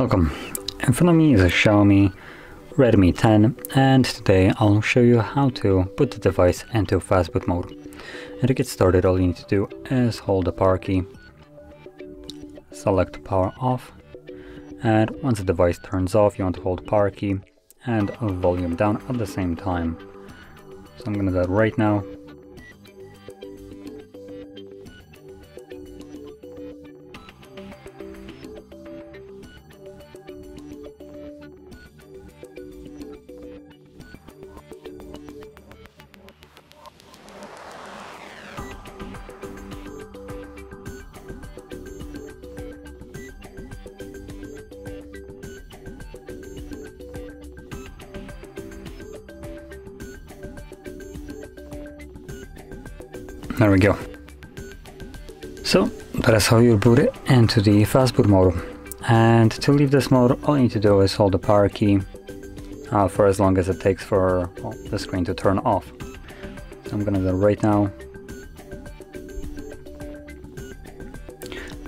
Welcome. In front of me is a Xiaomi Redmi 10 and today I'll show you how to put the device into fastboot mode. And to get started all you need to do is hold the power key, select power off and once the device turns off you want to hold power key and volume down at the same time. So I'm gonna do that right now There we go. So that is how you boot it into the fastboot mode. And to leave this mode, all you need to do is hold the power key uh, for as long as it takes for well, the screen to turn off. So I'm gonna do it right now.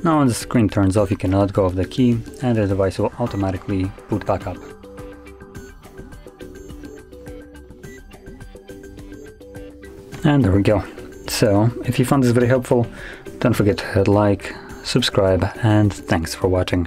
Now when the screen turns off, you can let go of the key and the device will automatically boot back up. And there we go. So, if you found this very helpful, don't forget to hit like, subscribe, and thanks for watching.